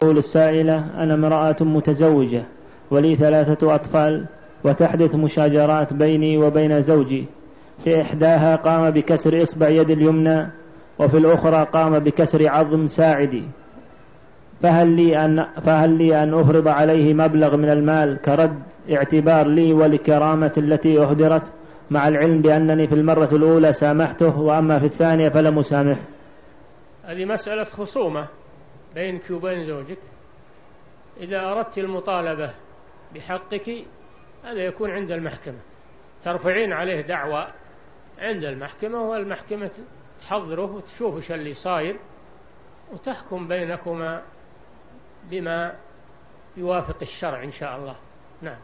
تقول السائلة أنا امرأة متزوجة ولي ثلاثة أطفال وتحدث مشاجرات بيني وبين زوجي. في إحداها قام بكسر إصبع يد اليمنى وفي الأخرى قام بكسر عظم ساعدي. فهل لي أن, فهل لي أن أفرض عليه مبلغ من المال كرد اعتبار لي ولكرامة التي أهدرت؟ مع العلم بأنني في المرة الأولى سامحته وأما في الثانية فلم أسامحه هذه مسألة خصومة. بينك وبين زوجك. إذا أردت المطالبة بحقك هذا يكون عند المحكمة. ترفعين عليه دعوى عند المحكمة والمحكمة تحضره وتشوف إيش اللي صاير وتحكم بينكما بما يوافق الشرع إن شاء الله. نعم.